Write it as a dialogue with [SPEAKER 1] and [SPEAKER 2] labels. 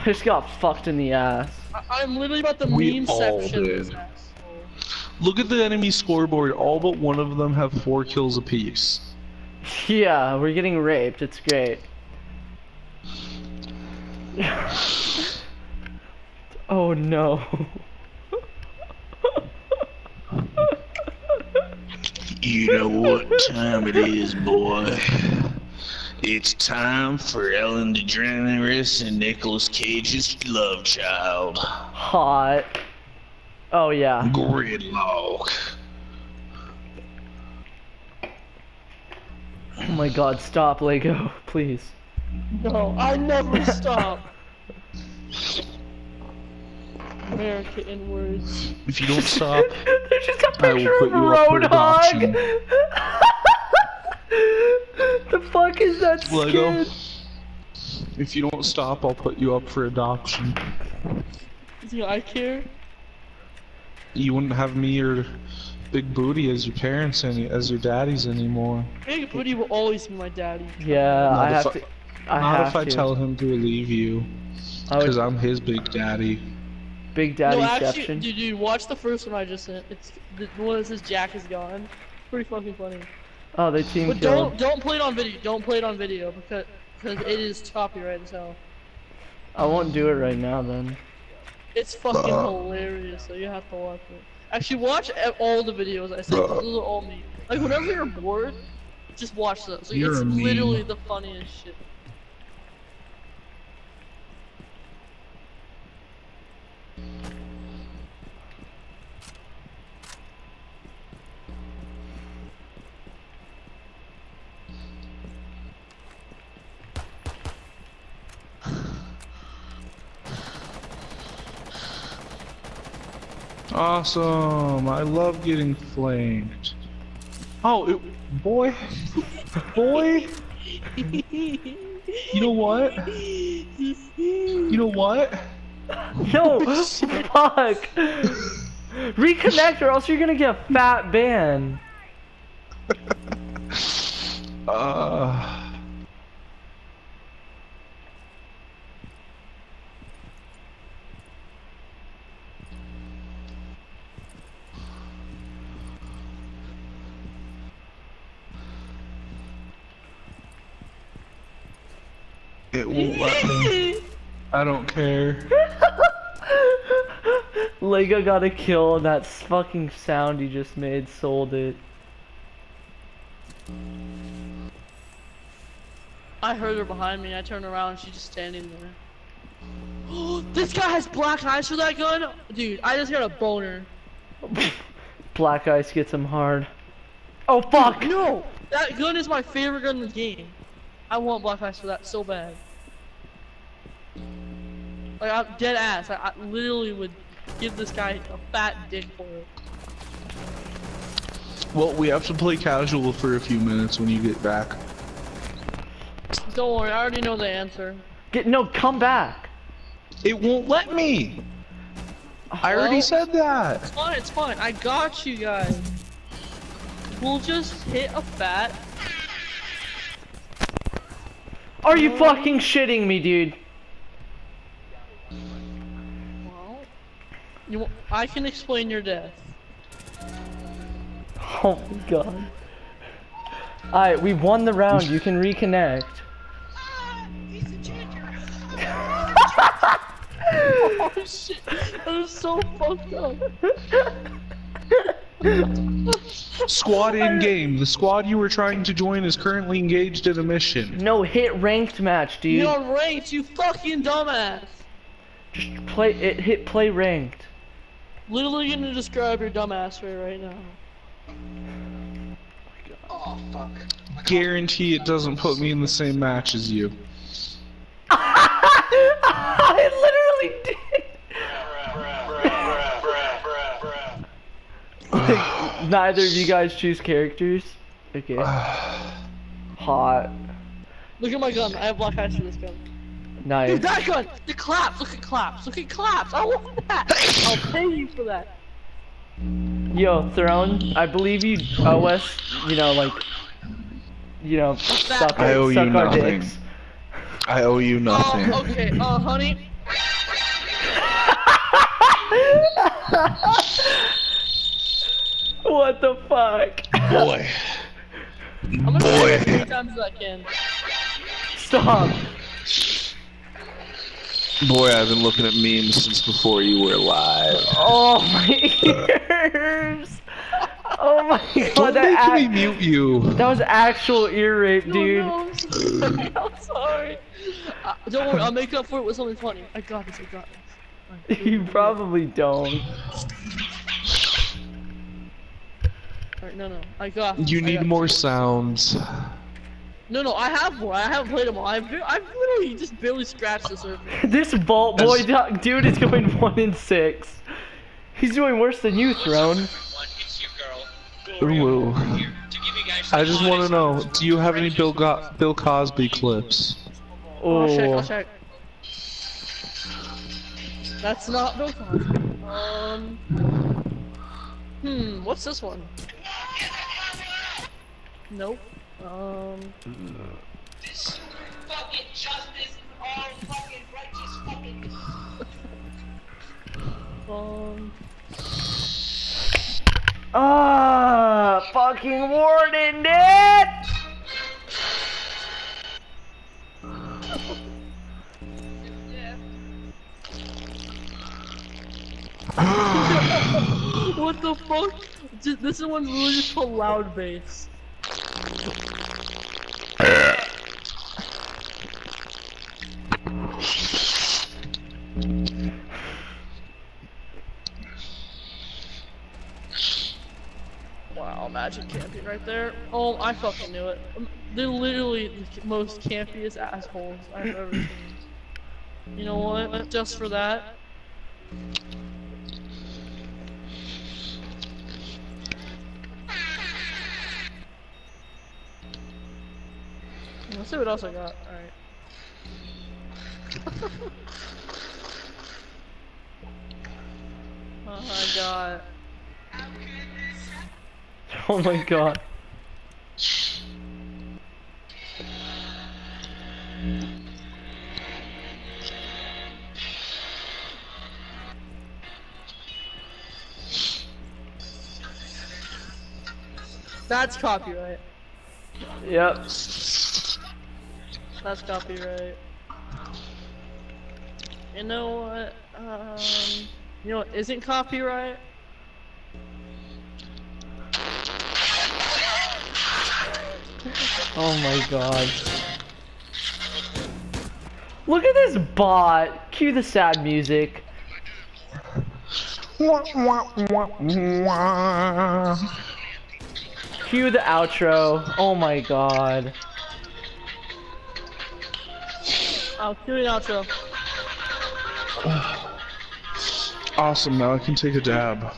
[SPEAKER 1] I just got fucked in the ass.
[SPEAKER 2] I I'm literally about the
[SPEAKER 3] We
[SPEAKER 2] meme
[SPEAKER 3] all
[SPEAKER 2] section. of
[SPEAKER 3] did. Look at the enemy scoreboard. All but one of them have four kills apiece.
[SPEAKER 1] Yeah, we're getting raped. It's great. oh no.
[SPEAKER 3] You know what time it is, boy. It's time for Ellen DeGeneres and Nicolas Cage's love child,
[SPEAKER 1] Hot. Oh yeah.
[SPEAKER 3] Gridlock.
[SPEAKER 1] Oh my god, stop Lego, please.
[SPEAKER 2] No, I never stop. America in words.
[SPEAKER 3] If you don't stop,
[SPEAKER 1] they just got
[SPEAKER 3] I will
[SPEAKER 1] picture
[SPEAKER 3] put
[SPEAKER 1] of
[SPEAKER 3] you up for adoption.
[SPEAKER 1] Roadhog. the fuck is that
[SPEAKER 3] Lego.
[SPEAKER 1] skin?
[SPEAKER 3] if you don't stop, I'll put you up for adoption.
[SPEAKER 2] Do I care?
[SPEAKER 3] You wouldn't have me or Big Booty as your parents any as your daddies anymore.
[SPEAKER 2] Big Booty will always be my daddy.
[SPEAKER 1] Yeah,
[SPEAKER 3] Not
[SPEAKER 1] I
[SPEAKER 3] if
[SPEAKER 1] have
[SPEAKER 3] I-
[SPEAKER 1] to. I
[SPEAKER 3] Not
[SPEAKER 1] have
[SPEAKER 3] if I
[SPEAKER 1] to.
[SPEAKER 3] tell him to leave you, because I'm his big daddy.
[SPEAKER 1] Big Daddy
[SPEAKER 2] no, actually,
[SPEAKER 1] exception.
[SPEAKER 2] dude, dude, watch the first one I just sent. It's the one that says Jack is gone. Pretty fucking funny.
[SPEAKER 1] Oh, they team
[SPEAKER 2] But
[SPEAKER 1] killed.
[SPEAKER 2] don't don't play it on video. Don't play it on video because because it is copyright as hell.
[SPEAKER 1] I won't do it right now then.
[SPEAKER 2] It's fucking hilarious. So you have to watch it. Actually, watch all the videos I sent. Those are all me. Like whenever you're bored, just watch those. Like,
[SPEAKER 3] You're
[SPEAKER 2] it's
[SPEAKER 3] a meme.
[SPEAKER 2] literally the funniest shit.
[SPEAKER 3] Awesome! I love getting flanked. Oh, it, boy, boy. You know what? You know what?
[SPEAKER 1] No, fuck. Reconnect, or else you're gonna get a fat ban.
[SPEAKER 3] Uh, it won't let me. I don't care.
[SPEAKER 1] Lego got a kill, and that fucking sound you just made sold it.
[SPEAKER 2] I heard her behind me. I turned around. She's just standing there. this guy has Black Ice for that gun, dude. I just got a boner.
[SPEAKER 1] Black Ice gets him hard. Oh fuck!
[SPEAKER 2] No, that gun is my favorite gun in the game. I want Black Ice for that so bad. Like I'm dead ass. I, I literally would give this guy a fat dick for it.
[SPEAKER 3] Well, we have to play casual for a few minutes when you get back.
[SPEAKER 2] Don't worry, I already know the answer.
[SPEAKER 1] Get no, come back.
[SPEAKER 3] It won't let me. I already said that.
[SPEAKER 2] It's fine, it's fine. I got you guys. We'll just hit a fat.
[SPEAKER 1] Are you fucking shitting me, dude?
[SPEAKER 2] Well, you. I can explain your death.
[SPEAKER 1] Oh my god. Alright, we won the round. You can reconnect.
[SPEAKER 2] Oh shit, that is so fucked up.
[SPEAKER 3] Squad in game. The squad you were trying to join is currently engaged in a mission.
[SPEAKER 1] No, hit ranked match, dude.
[SPEAKER 2] You're ranked, you fucking dumbass.
[SPEAKER 1] Just play it. Hit play ranked.
[SPEAKER 2] Literally gonna describe your dumbass right right now. Oh fuck.
[SPEAKER 3] Guarantee it doesn't put me in the same match as you.
[SPEAKER 1] I literally did. Neither of you guys choose characters. Okay. Hot.
[SPEAKER 2] Look at my gun. I have Black Ice for this gun.
[SPEAKER 1] Nice.
[SPEAKER 2] Dude, that gun! The claps! Look at claps! Look at claps! I want that! I'll pay you for that.
[SPEAKER 1] Yo, Throne, I believe you owe us, you know, like, you know, suck,
[SPEAKER 3] I owe
[SPEAKER 1] suck
[SPEAKER 3] you
[SPEAKER 1] our
[SPEAKER 3] nothing.
[SPEAKER 1] dicks.
[SPEAKER 3] I owe you nothing.
[SPEAKER 2] Oh, okay. Uh, honey.
[SPEAKER 1] what the fuck?
[SPEAKER 3] Boy.
[SPEAKER 2] I'm gonna say as many
[SPEAKER 3] Boy.
[SPEAKER 2] times as I can.
[SPEAKER 1] Stop.
[SPEAKER 3] Boy, I've been looking at memes since before you were alive.
[SPEAKER 1] Oh my ears. Oh my god,
[SPEAKER 4] Don't
[SPEAKER 1] that,
[SPEAKER 4] make me mute you.
[SPEAKER 1] that was actual ear rape, dude.
[SPEAKER 2] Oh, no, I'm sorry. I'm sorry. Uh, don't worry, I'll make up for it with something funny. I got this. I got this. Alright,
[SPEAKER 1] You probably don't.
[SPEAKER 2] Alright, no, no, I got.
[SPEAKER 4] You
[SPEAKER 2] I
[SPEAKER 4] need
[SPEAKER 2] got
[SPEAKER 4] more
[SPEAKER 2] this.
[SPEAKER 4] sounds.
[SPEAKER 2] No, no, I have more. I haven't played them all. I've, I've literally just barely scratched the surface.
[SPEAKER 1] This Bolt Boy dude is going one in six. He's doing worse than you, Throne.
[SPEAKER 4] Ooh. I just want to know, do you have any Bill Go- Bill Cosby clips?
[SPEAKER 2] I'll check. I'll
[SPEAKER 1] Oh,
[SPEAKER 2] check. That's not Bill Cosby. Um. Hmm. What's this one? Nope. Um.
[SPEAKER 5] This fucking justice, all fucking righteous fucking.
[SPEAKER 2] Um.
[SPEAKER 1] ah, fucking warden, it.
[SPEAKER 2] What the fuck? This one really just put loud bass. Wow, magic camping right there. Oh, I fucking knew it. Um, They're literally the most campiest assholes I've ever seen. You know what? Just for that. Let's see what else I got. Alright. oh, I got.
[SPEAKER 1] Oh my god.
[SPEAKER 2] That's copyright.
[SPEAKER 1] Yep.
[SPEAKER 2] That's copyright. You know what? Um, you know what isn't copyright?
[SPEAKER 1] Oh my god. Look at this bot. Cue the sad music. Cue the outro. Oh my god.
[SPEAKER 2] I'll cue the outro.
[SPEAKER 4] Awesome, now I can take a dab.